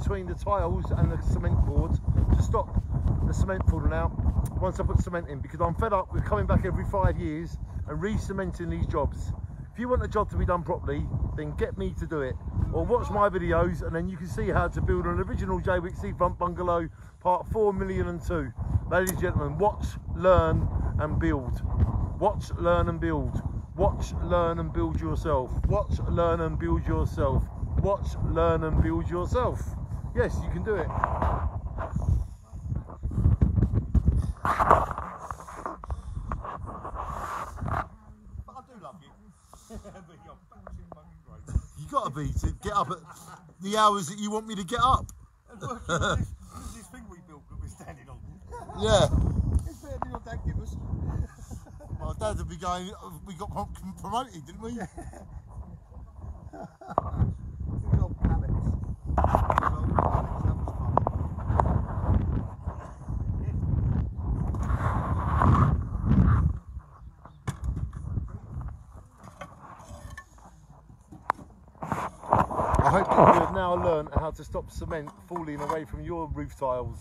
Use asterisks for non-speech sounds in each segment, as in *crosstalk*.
between the tiles and the cement board to stop the cement falling out once I put cement in because I'm fed up with coming back every five years and re-cementing these jobs. If you want a job to be done properly, then get me to do it. Or watch my videos and then you can see how to build an original Jaywick Seafront Bungalow part 4 million and 2. Ladies and gentlemen, watch, learn and build. Watch, learn and build. Watch, learn and build yourself. Watch, learn and build yourself. Watch, learn and build yourself. Yes, you can do it. But I do love you. but *laughs* you're batshit fucking great. You gotta be to get up at the hours that you want me to get up. Look, this, this this thing we built that we're standing on. Yeah. It's better than your dad give us. My dad would be going, we got prom- promoted, didn't we? *laughs* I hope you have now learned how to stop cement falling away from your roof tiles.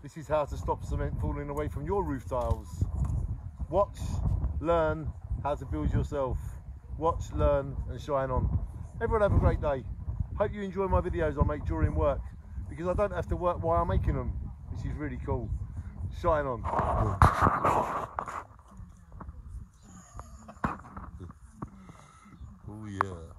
This is how to stop cement falling away from your roof tiles. Watch, learn how to build yourself. Watch, learn and shine on. Everyone have a great day. Hope you enjoy my videos I make during work because I don't have to work while I'm making them, which is really cool. Shine on. Oh yeah.